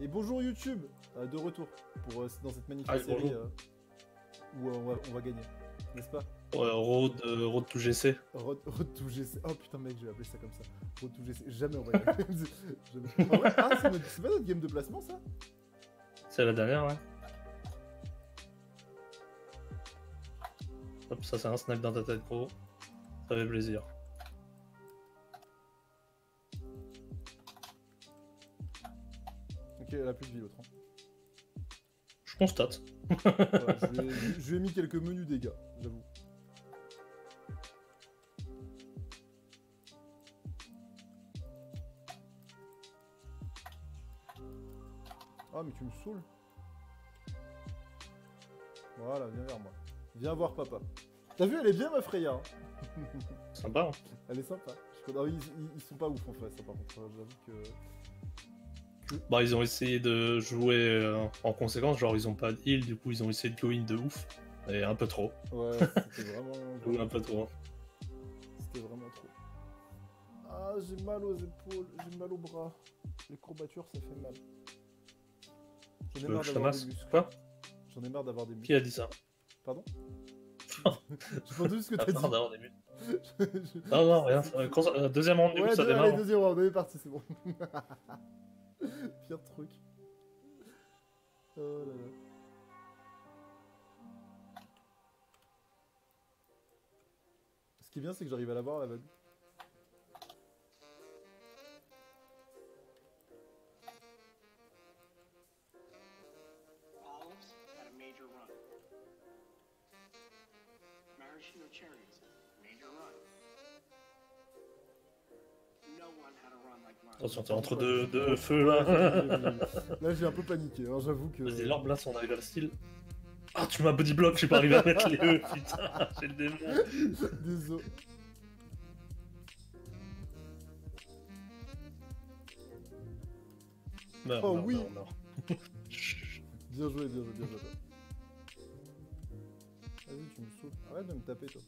Et bonjour YouTube, euh, de retour pour, euh, dans cette magnifique série euh, où on, va, on va gagner, n'est-ce pas? Ouais, road, road to GC. Road, Road to GC. Oh putain mec, je vais appeler ça comme ça. Road to GC. Jamais on va. Jamais. En vrai, ah, c'est notre- c'est pas notre game de placement ça? C'est la dernière, ouais. Hop, ça c'est un snipe dans ta tête, gros. Ça fait plaisir. Ok, elle a plus de vie l'autre. hein. Je constate. Je, lui ai, je lui ai mis quelques menus dégâts, j'avoue. Ah mais tu me saoules. Voilà, viens vers moi. Viens voir papa. T'as vu, elle est bien ma Freya. hein. Sympa, hein. Elle est sympa. Ah ils, ils sont pas ouf en face, ça, par contre. J'avoue que. Bah, ils ont essayé de jouer euh, en conséquence, genre ils ont pas de heal, du coup ils ont essayé de go in de ouf. Et un peu trop. Ouais, c'était vraiment. Un peu trop. C'était vraiment trop. Ah, j'ai mal aux épaules, j'ai mal aux bras. Les courbatures, ça fait mal. J'en ai marre je d'avoir des muscles. Quoi J'en ai marre d'avoir des Qui muscles. a dit ça Pardon J'ai pas entendu ce que t'as dit. d'avoir des. Je- Non, non, rien. ça- euh, Deuxième round, Ouais, ça démarre. allez, deuxième round, on est parti, c'est bon. Pire truc. Oh là là. Ce qui est bien, c'est que j'arrive à la voir, la vague. Attention, t'es entre deux, deux feux là. Là, j'ai un peu paniqué, hein, j'avoue que. Vas-y, l'orbe là, si on arrive à le style. Ah, tu m'as body block, je suis pas arrivé à mettre les E, putain, j'ai le démon. Désolé. Meurs, Oh meurs, oui. meurs. Bien joué, bien joué, bien joué. Vas-y, tu me saoules. Arrête de me taper, toi.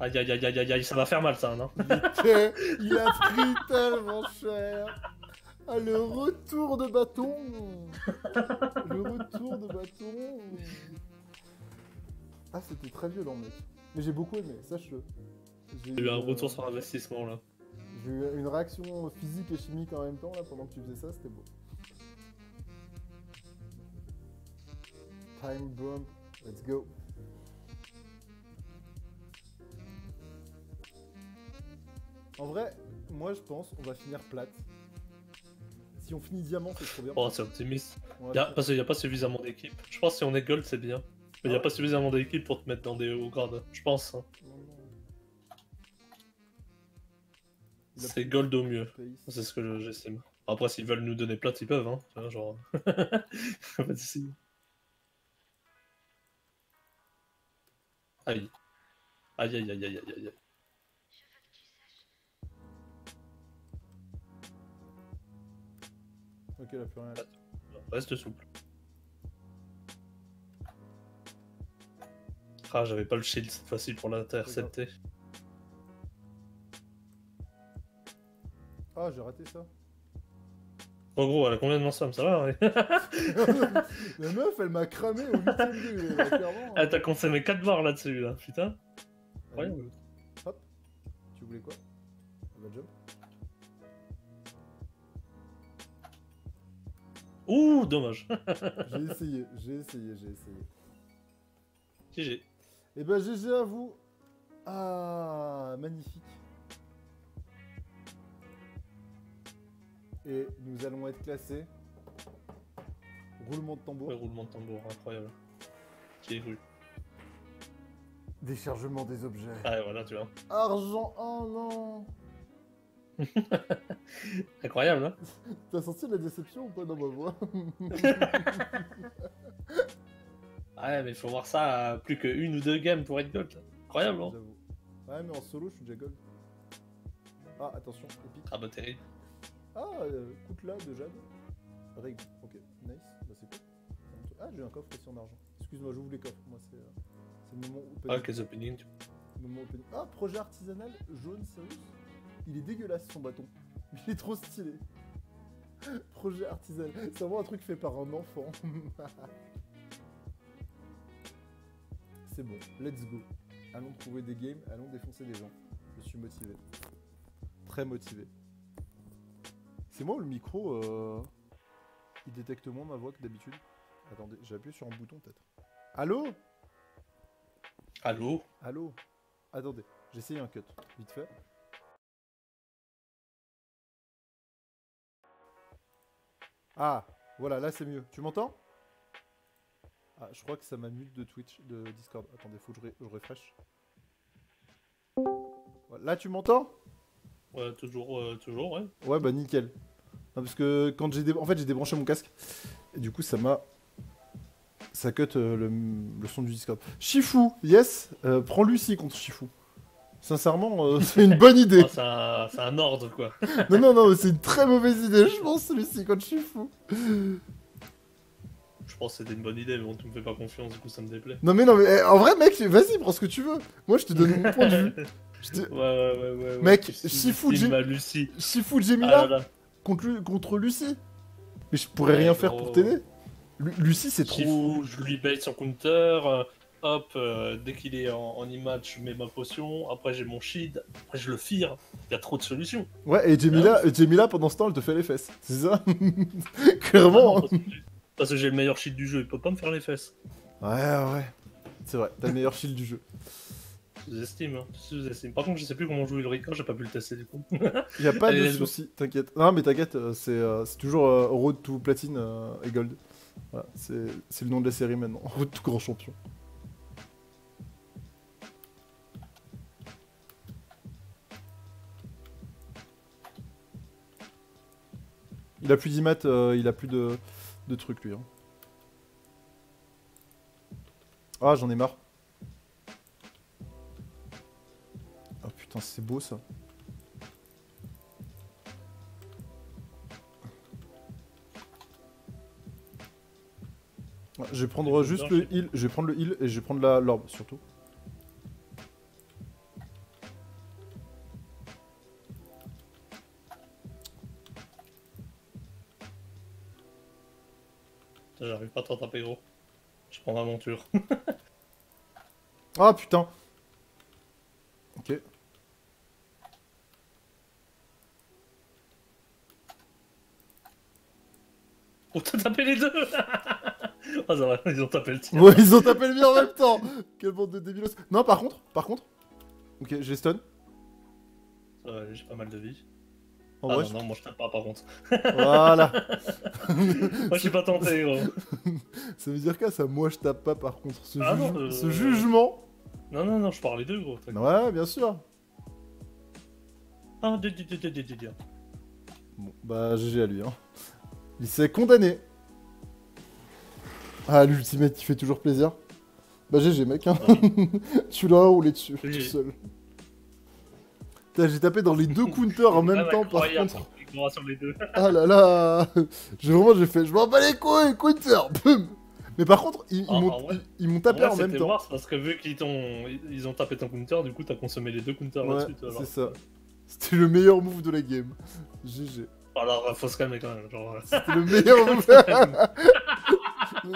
Aïe aïe aïe aïe aïe aïe, ça va faire mal ça, non Il a pris tellement cher. Ah, le retour de bâton. Le retour de bâton. Ah, c'était très violent, mec. Mais j'ai beaucoup aimé, sache-le. J'ai eu un euh, retour sur investissement là. J'ai eu une réaction physique et chimique en même temps, là, pendant que tu faisais ça, c'était beau. Time bomb, let's go. En vrai, moi je pense on va finir plate. Si on finit diamant, c'est trop bien. Oh, c'est optimiste. Y a, parce qu'il n'y a pas suffisamment d'équipes. Je pense que si on est gold, c'est bien. Mais il n'y Ah a ouais pas suffisamment d'équipes pour te mettre dans des hauts grades. Je pense. hein. C'est gold au mieux. C'est ce que je- j'estime. Après, s'ils veulent nous donner plate, ils peuvent. Hein. Genre. pas de. Aïe. Aïe aïe aïe aïe aïe aïe. A plus rien. Reste souple. Ah, j'avais pas le shield cette fois-ci pour l'intercepter. Ah, j'ai raté ça. En gros, elle a combien de mensonges Ça va, ouais. La meuf, elle m'a cramé au 8 degré, là, clairement. Ah, t'as consommé 4 barres là-dessus, là. Putain. Incroyable. Hop. Tu voulais quoi? On va jump. Ouh, dommage. J'ai essayé, j'ai essayé, j'ai essayé. GG. Et ben GG à vous. Ah, magnifique. Et nous allons être classés. Roulement de tambour. Le roulement de tambour, incroyable. Qui est cru. Déchargement des objets. Ah, ouais, voilà, tu vois. Argent, oh non Incroyable, hein T'as senti la déception ou pas dans ma voix Ouais, mais il faut voir ça à plus que une ou deux games pour être gold. Incroyable, hein. Ouais, mais en solo, je suis déjà gold. Ah, attention, épique. Ah bah terrible. Ah, euh, là de Jade. Rig, ok, nice, bah c'est cool. Ah, j'ai un coffre aussi en argent. Excuse-moi, j'ouvre les coffres, moi c'est euh, le moment où Ah, quels openings. Moment opening. Ah, projet artisanal jaune, sérieux? Il est dégueulasse son bâton. Il est trop stylé. projet artisanal. C'est vraiment un truc fait par un enfant. C'est bon, let's go. Allons trouver des games, allons défoncer des gens. Je suis motivé. Très motivé. C'est moi ou le micro euh, Il détecte moins ma voix que d'habitude Attendez, j'ai appuyé sur un bouton peut-être. Allô? Allô? Allô? Attendez, j'ai essayé un cut, vite fait. Ah, voilà, là c'est mieux. Tu m'entends? Ah, je crois que ça m'a mute de Twitch, de Discord. Attendez, faut que je, refresh. Là tu m'entends? Ouais, toujours, euh, toujours, ouais. Ouais, bah nickel. Non, parce que quand j'ai dé... en fait j'ai débranché mon casque et du coup ça m'a ça cut euh, le, le son du Discord. Shifu, yes, euh, prends Lucie contre Shifu. Sincèrement, euh, c'est une bonne idée. Ah, c'est un, ordre, quoi. non non non, c'est une très mauvaise idée, je pense Lucie contre Shifu. Je pense que c'était une bonne idée, mais bon, tu me fais pas confiance, du coup, ça me déplaît. Non mais non mais eh, en vrai mec, vas-y, prends ce que tu veux. Moi je te donne mon point de vue. Je te- Ouais, ouais, ouais, ouais. Mec, Shifu Lucie. Shifu Ah Jemila là là. contre, contre Lucie. Mais je pourrais Ouais, rien faire pour t'aider. Lu- Lucie c'est trop. Je lui bait son counter. Hop, euh, dès qu'il est en, en image, je mets ma potion. Après, j'ai mon shield. Après, je le fire. Il y a trop de solutions. Ouais, et Jemila, et Jemila pendant ce temps, elle te fait les fesses. C'est ça? Ah Clairement. non, parce que j'ai- le meilleur shield du jeu, il peut pas me faire les fesses. Ouais, ouais. C'est vrai, t'as le meilleur shield du jeu. Je sous-estime, hein. sous-estime. Par contre, je sais plus comment jouer le Rika, j'ai pas pu le tester du coup. Y a pas Allez, de soucis, t'inquiète. Non, mais t'inquiète, euh, c'est euh, toujours euh, Road to Platine et Gold. Voilà, c'est le nom de la série maintenant. Road to Grand Champion. Il a plus d'IMAT, euh, il a plus de, de trucs lui. hein. Ah, j'en ai marre. Oh putain, c'est beau ça. Je vais prendre juste le heal, je vais prendre le heal et je vais prendre l'orbe surtout. Pas à te rattraper, gros. Je prends ma monture. Ah putain Ok. Oh, t'as tapé les deux Ah, ça va, ils ont tapé le tien. Ouais, ils ont tapé le mien en même temps Quelle bande de débilos Non, par contre, par contre... Ok, j'ai stun. Ça va, J'ai pas mal de vie. En ah vrai, non, je- non, moi je tape pas par contre. Voilà moi je suis pas tenté, gros. Ça veut dire quoi ça Moi je tape pas par contre. Ce, Ah juge- non, euh, ce jugement? Non, non, non, je parle les deux, gros. Ouais, bien sûr Ah, deux, deux, deux. Bon, bah GG à lui, hein. Il s'est condamné. Ah, l'ultimate qui fait toujours plaisir. Bah GG mec, hein. tu l'as roulé dessus, tout GG. seul. J'ai tapé dans les deux counters en même temps par contre. configuration les deux. Ah là là J'ai vraiment, j'ai fait, je m'en bats les couilles, counter Boum Mais par contre, ils, ils Ah, m'ont ils- En tapé vrai, en même temps. parce que vu qu'ils t'ont ils ont tapé ton counter, du coup t'as consommé les deux counters Ouais, là-dessus. c'est ça. C'était le meilleur move de la game. GG. Alors faut se calmer quand même, genre. C'était le meilleur move.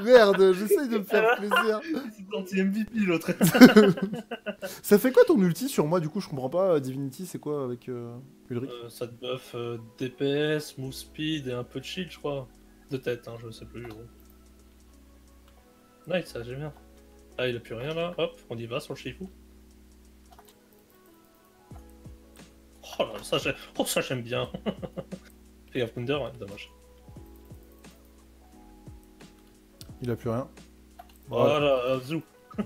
Merde, j'essaye de me faire plaisir. C'est anti-MVP l'autre. Ça fait quoi ton ulti sur moi du coup Je comprends pas. euh, Divinity, c'est quoi avec euh, Ulrich Euh, ça te buff euh, DPS, move speed et un peu de shield, je crois. De tête, hein, je sais plus. gros. Nice, ça j'aime bien. Ah, il a plus rien là. Hop, on y va sur le Shifu. Oh là, ça j'aime oh, ça, j'aime bien. Fais gaffe, Kunder, ouais, dommage. Il a plus rien. Voilà. Zou.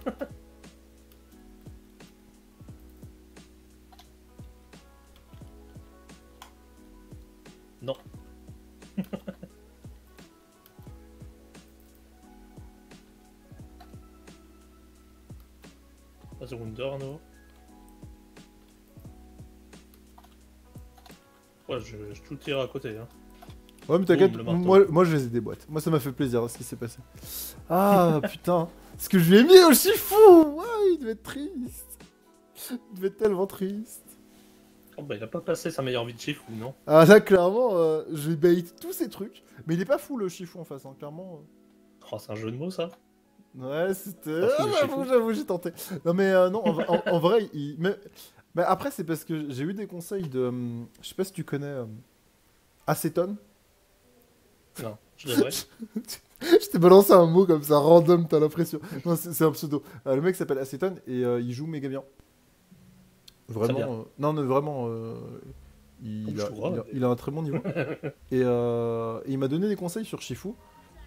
non. Vas-y, Wunder, nouveau. Ouais, je, je tout tire à côté. Hein. Ouais, mais t'inquiète, moi, moi je les ai des boîtes. Moi ça m'a fait plaisir ce qui s'est passé. Ah putain, ce que je lui ai mis au Shifu Ouais, il devait être triste. Il devait être tellement triste. Oh, bah, il a pas passé sa meilleure vie de chiffre, non? Ah là, clairement, euh, j'ai bait tous ces trucs. Mais il est pas fou le chiffon en face, hein, clairement. Oh, c'est un jeu de mots, ça euh. Ouais, c'était. Fou, Ah, j'avoue, j'avoue, j'ai tenté. Non, mais euh, non, en, en- en vrai, il. Mais, mais après, c'est parce que j'ai eu des conseils de. hum, Je sais pas si tu connais. euh, Acétone. Non, je devrais. Je t'ai balancé un mot comme ça, random, t'as l'impression. Non, c'est un pseudo. Euh, le mec s'appelle Acétone et euh, il joue méga bien. Vraiment. bien. euh, non, non, vraiment. il, a, il a- il a un très bon niveau. et, et il m'a donné des conseils sur Shifu.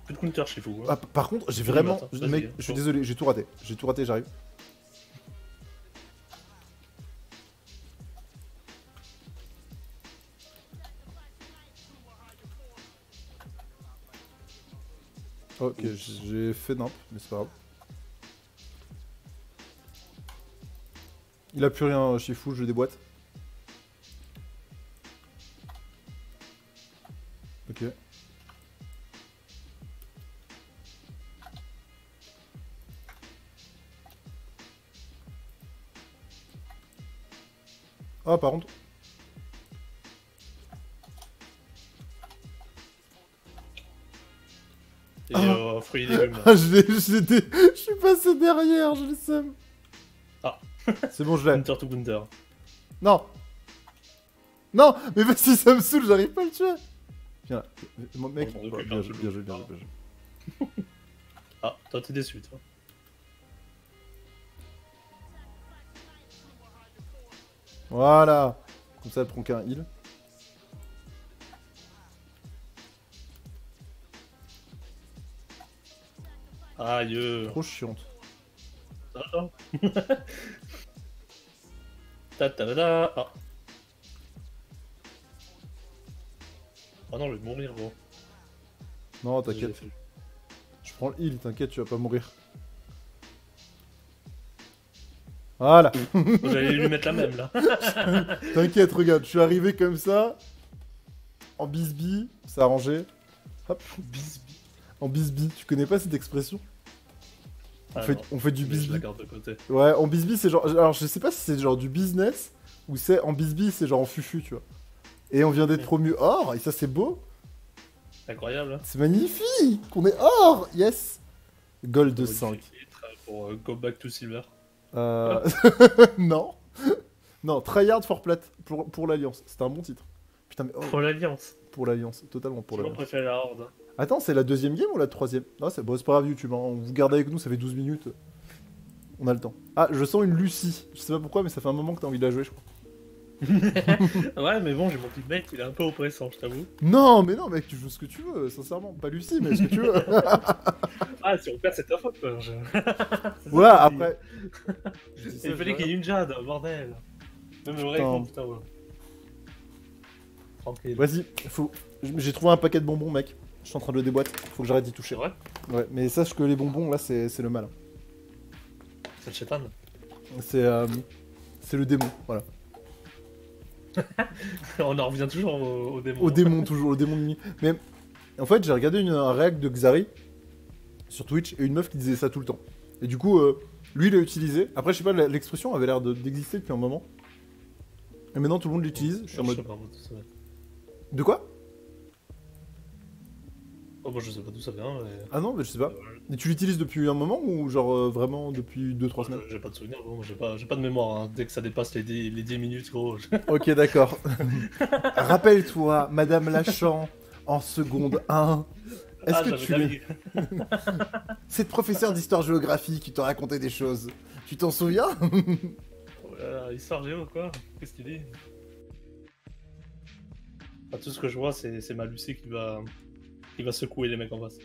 Plus de counter hein. Ah, par contre, j'ai vraiment. Mec, hein. je suis Bon. désolé, j'ai tout raté. J'ai tout raté, j'arrive. Ok, j'ai fait nimp, mais c'est pas grave. Il a plus rien chez Fou, je déboîte. Ok. Ah, par contre. Et Ah. euh, fruits et légumes. Ah, je je suis passé derrière, je le seum. Ah. C'est bon, je l'ai. counter to counter. Non Non Mais vas-y, ça me saoule, j'arrive pas à le tuer Viens là. Mon mec, bien joué, bien joué, bien joué. Ah, toi, t'es déçu, toi. Voilà Comme ça, elle prend qu'un heal. Aïe. Trop chiante. Ah. Ta ta ta ta. Ah. Oh non, je vais mourir, gros. Non, t'inquiète. Je prends le heal, t'inquiète, tu vas pas mourir. Voilà J'allais lui mettre la même, là. T'inquiète, regarde, je suis arrivé comme ça. En bisbille, c'est arrangé. Hop, Bisbee. en bisbille. Tu connais pas cette expression? On, Ah, fait, non. on fait du côté. Ouais, en bisbille, c'est genre. Alors, je sais pas si c'est genre du business ou c'est en bisbille, c'est genre en fufu, tu vois. Et on vient d'être promu or, et ça, c'est beau. Incroyable. hein. C'est magnifique On est or Yes Gold de On va 5. du titre Pour euh, Go Back to Silver. Euh... non Non, tryhard for plat pour, pour l'Alliance. C'était un bon titre. Putain, mais oh, Pour l'Alliance. pour l'Alliance, totalement pour l'Alliance. préféré la Horde. Attends, c'est la deuxième game ou la troisième? Non, c'est bon, pas grave, YouTube. hein. On vous garde avec nous, ça fait 12 minutes. On a le temps. Ah, je sens une Lucie. Je sais pas pourquoi, mais ça fait un moment que t'as envie de la jouer, je crois. Ouais, mais bon, j'ai mon teammate, il est un peu oppressant, je t'avoue. Non, mais non, mec, tu joues ce que tu veux, sincèrement. Pas Lucie, mais ce que tu veux. Ah, si on perd, c'est ta faute, ça, après. Il fallait qu'il y ait une Jade, bordel. Même le vrai putain, ouais. Tranquille. Vas-y, faut. J'ai trouvé un paquet de bonbons, mec. Je suis en train de le déboîter. Faut que j'arrête d'y toucher. vrai Ouais, mais sache que les bonbons, là, c'est le mal. C'est le chétan. C'est euh, c'est le démon, voilà. On en revient toujours au, au démon. Au démon, toujours, au démon de nuit. Mais en fait, j'ai regardé une, un de Xari sur Twitch et une meuf qui disait ça tout le temps. Et du coup, euh, lui, il l'a utilisé. Après, je sais pas, l'expression avait l'air de- d'exister depuis un moment. Et maintenant, tout le monde l'utilise. Je suis en mode. De quoi? Oh, moi, je sais pas d'où ça vient, mais. Ah non, mais je sais pas. Euh, Et tu l'utilises depuis un moment ou genre euh, vraiment depuis 2-3 semaines? J'ai pas de souvenir. Moi, J'ai pas, pas de mémoire. hein. Dès que ça dépasse les 10, les 10 minutes, gros. je- Ok, d'accord. Rappelle-toi, Madame Lachan, en seconde 1. Est-ce Ah, que tu vie. Cette professeure d'histoire-géographie qui t'a raconté des choses, tu t'en souviens? Euh, histoire géo, quoi. Qu'est-ce qu'il dit? Enfin, Tout ce que je vois, c'est c'est ma Lucie qui va, qui va secouer les mecs en face.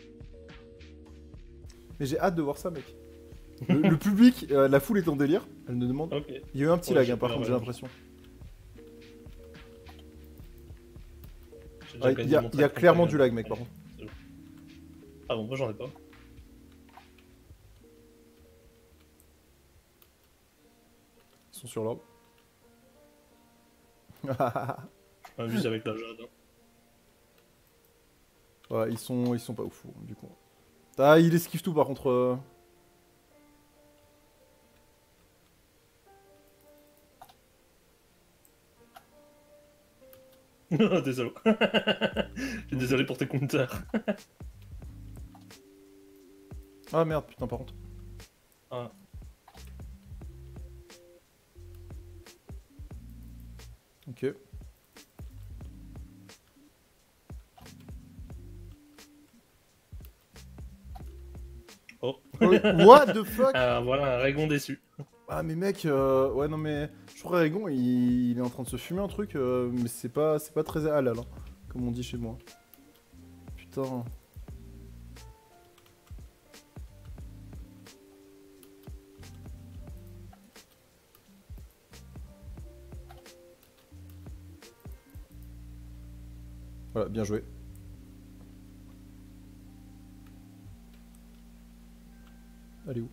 Mais j'ai hâte de voir ça, mec. Le, le public, euh, la foule est en délire. Elle me demande. Il y a eu un petit Ouais, lag, hein, par contre, j'ai l'impression. Ouais, Il y a, il y clairement du lag, mec, par contre. Ah bon, moi j'en ai pas. Ils sont sur l'ordre. Je m'amuse avec la jade. hein. Ouais, ils sont, ils sont pas ouf, hein, du coup. Ah, il esquive tout par contre. Euh. désolé. Je suis désolé pour tes compteurs. ah merde, putain, par contre. Ah. Ok. What the fuck Ah, voilà un Régon déçu. Ah mais mec, euh, ouais non mais je crois Régon il, il est en train de se fumer un truc, euh, mais c'est pas c'est pas très halal, hein, comme on dit chez moi. Putain. Voilà, bien joué. Allez où?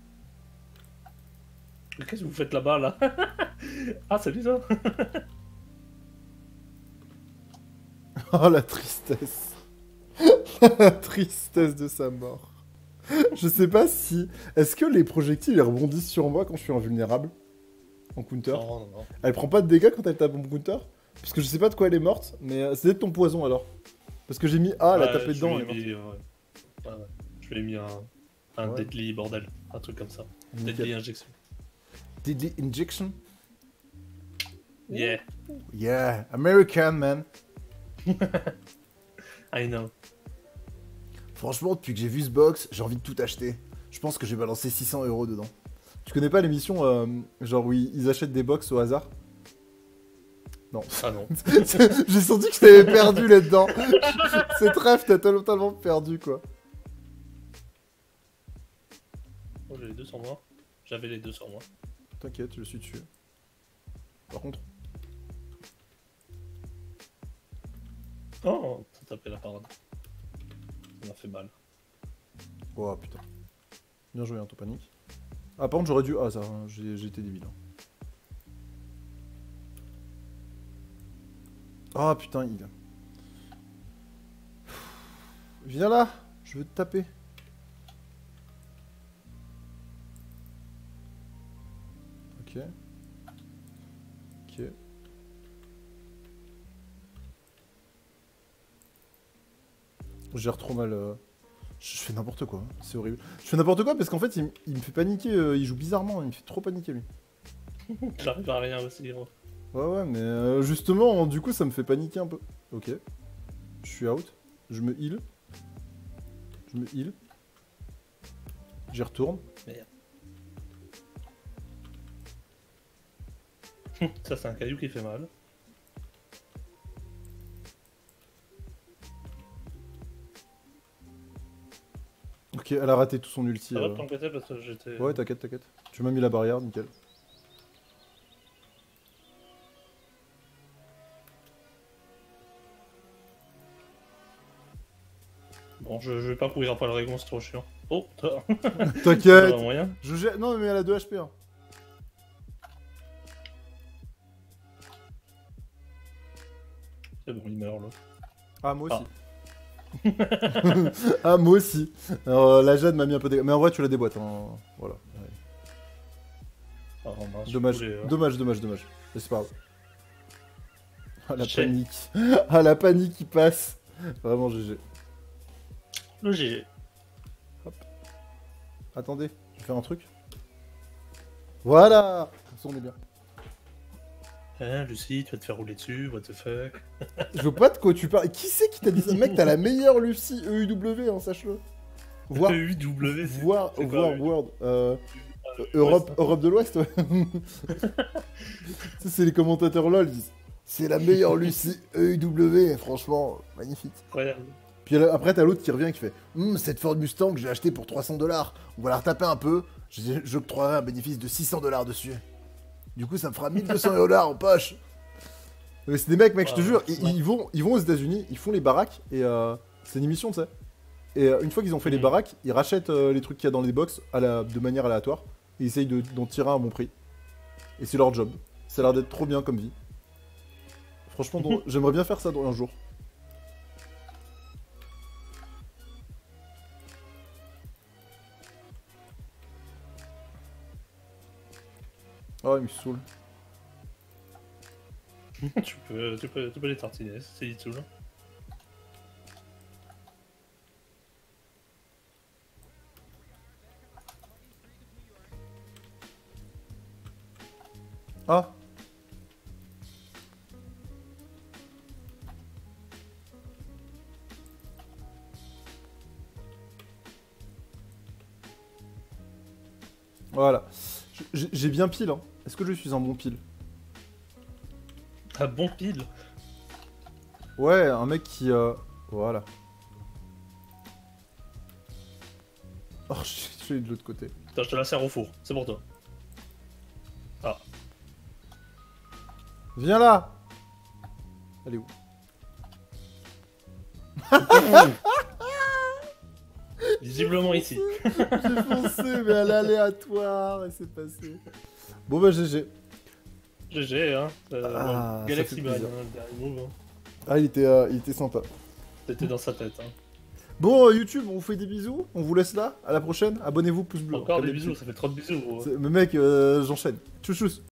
Mais Qu'est-ce que vous faites là-bas, là, Ah, salut ça? Oh la tristesse. la tristesse de sa mort. Je sais pas si. Est-ce que les projectiles ils rebondissent sur moi quand je suis invulnérable? En counter Non, non, non. Elle prend pas de dégâts quand elle tape mon counter Parce que je sais pas de quoi elle est morte, mais euh, c'est de ton poison alors. Parce que j'ai mis A, elle a Ouais, tapé je dedans, lui elle ai est morte. mis, euh, ouais. Ouais, ouais. Je lui ai mis un, un Ouais. deadly bordel, un truc comme ça. Nickel. Deadly injection. Deadly injection? Yeah, Yeah, American man. I know. Franchement, depuis que j'ai vu ce box, j'ai envie de tout acheter. Je pense que j'ai balancé 600 euros dedans. Tu connais pas l'émission euh, genre où ils ils achètent des box au hasard? Non. Ah non. j'ai senti que je t'avais perdu là-dedans. Cette rêve, t'as totalement perdu quoi. Sur moi. J'avais les deux sur moi. T'inquiète, je suis dessus. Par contre, Oh, t'as tapé la parade. Ça m'a fait mal. oh putain. Bien joué, hein, ton panique. Ah, par contre, j'aurais dû. Ah, ça, hein, été débile. hein. Ah putain, il. Viens là, je veux te taper. Ok. Ok. Gère trop mal. euh, Je fais n'importe quoi, hein, c'est horrible. Je fais n'importe quoi parce qu'en fait, il, me fait paniquer, euh, il joue bizarrement, il me fait trop paniquer lui. J'arrive à rien aussi, gros. Ouais, ouais, mais euh, justement, du coup, ça me fait paniquer un peu. Ok. Je suis out. Je me heal. Je me heal. J'y retourne. Ça, c'est un caillou qui fait mal. Ok, elle a raté tout son ulti. Ça va euh. parce que j'étais. Ouais, t'inquiète, t'inquiète. Tu m'as mis la barrière, nickel. Bon, je, je vais pas courir après le Régon, c'est trop chiant. Oh, T'inquiète Je gère... Non, mais elle a 2 HP. hein. Là. Ah, moi aussi. ah, moi aussi. Alors, euh, la Jade m'a mis un peu des... Mais en vrai, tu la déboîtes. Hein. Voilà. Ouais. Ah, mince, je Dommage, voulais, euh, dommage, dommage, dommage. Mais c'est pas grave. Ah, la J'ai- panique. Ah, la panique qui passe. Vraiment, GG. Le GG. Attendez, je vais faire un truc. Voilà Comme ça, on est bien. Hein, Lucie, tu vas te faire rouler dessus, what the fuck? Je vois pas de quoi tu parles. Qui c'est qui t'a dit ça? Mec, t'as la meilleure Lucie EUW, hein, sache-le. Voir, EUW, c'est voir, quoi, voir EUW? World. Euh, Euh, Europe, Europe de l'Ouest, ouais. Ça, c'est les commentateurs LOL, ils disent. C'est la meilleure Lucie EUW, franchement, magnifique. incroyable. Puis après, t'as l'autre qui revient qui fait Hum, Cette Ford Mustang que j'ai acheté pour 300 dollars, on va la retaper un peu, j'octroierai un bénéfice de 600 dollars dessus. Du coup, ça me fera 1200 dollars en poche. Mais c'est des mecs, mec, je te jure, ouais. ils, ils vont, ils vont aux États-Unis, ils font les baraques, et euh, c'est une émission, tu sais. Et euh, une fois qu'ils ont fait les Mhm. baraques, ils rachètent euh, les trucs qu'il y a dans les box à la, de manière aléatoire, et ils essayent de- d'en tirer un bon prix. Et c'est leur job. Ça a l'air d'être trop bien comme vie. Franchement, j'aimerais bien faire ça dans un jour. Oh, il me saoule. tu, peux, tu, peux, tu peux les tartiner, c'est du tout. J'ai bien pile, hein. Est-ce que je suis un bon pile? Ah bon pile? Ouais, un mec qui... euh, Voilà. Oh, je suis de l'autre côté. Je te la sers au four, c'est pour toi. Viens là Elle est où? Visiblement ici. J'ai foncé, mais à l'aléatoire, et c'est passé. Bon bah GG. GG, hein. Euh, Ah, Galaxy Man, hein, le dernier move. hein. Ah, il était, euh, il était sympa. T'étais dans sa tête. Hein. Bon, euh, YouTube, on vous fait des bisous. On vous laisse là. À la prochaine. Abonnez-vous, pouce bleu. Encore des bisous, ça fait trop de bisous. gros. Mais mec, j'enchaîne. Tchou tchous.